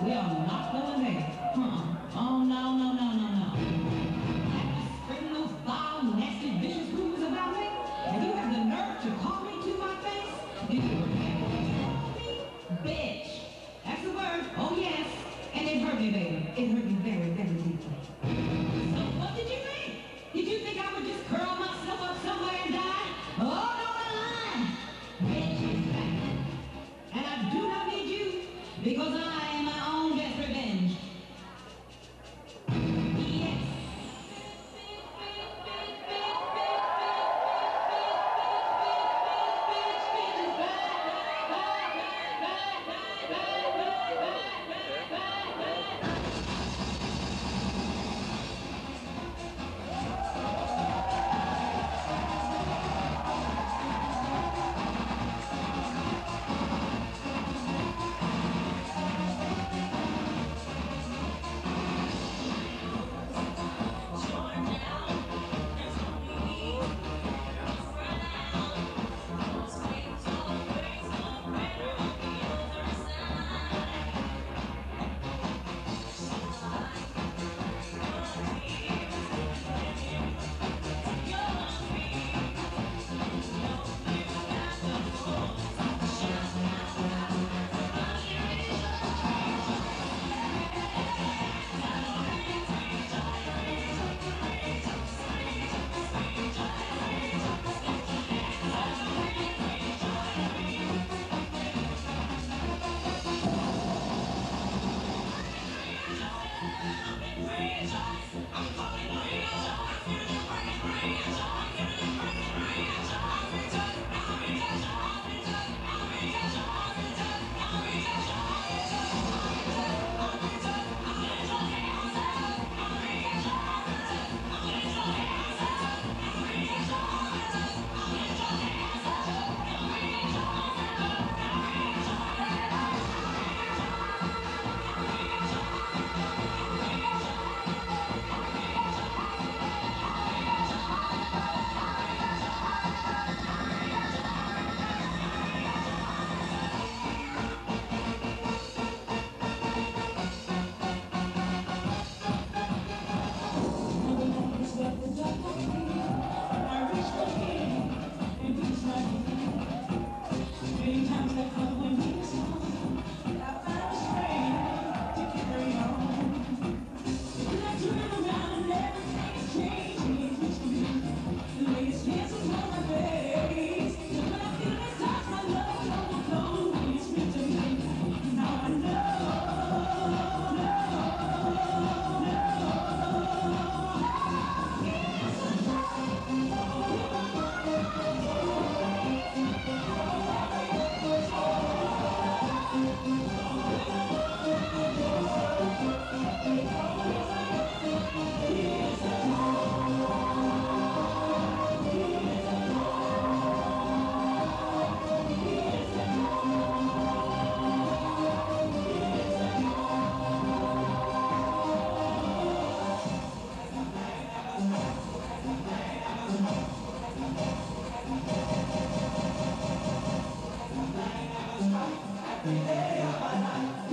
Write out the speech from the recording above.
We are not going there. Huh. Oh, no, no, no, no, no. You spreading those vile, nasty, vicious rumors about me, and you have the nerve to call me to my face? Vai, vai.